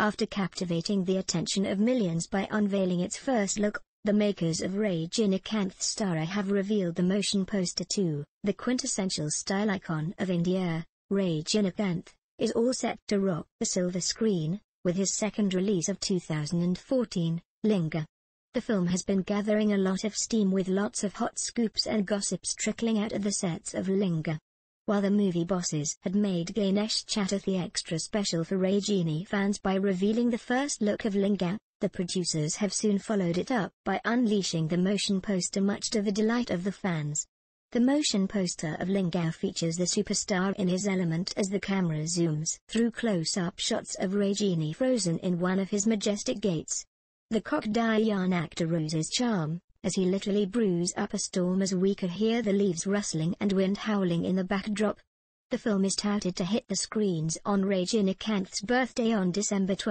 After captivating the attention of millions by unveiling its first look, the makers of Rajinikanth Stara have revealed the motion poster 2. The quintessential style icon of India, Rajinikanth, is all set to rock the silver screen, with his second release of 2014, Lingaa. The film has been gathering a lot of steam with lots of hot scoops and gossips trickling out of the sets of Lingaa. While the movie bosses had made Ganesh Chaturthi extra special for Rajini fans by revealing the first look of Lingaa, the producers have soon followed it up by unleashing the motion poster much to the delight of the fans. The motion poster of Lingaa features the superstar in his element as the camera zooms through close-up shots of Rajini frozen in one of his majestic gates. The Kochadaiiyaan actor roses charm, as he literally brews up a storm as we could hear the leaves rustling and wind howling in the backdrop. The film is touted to hit the screens on Rajinikanth's birthday on December 12.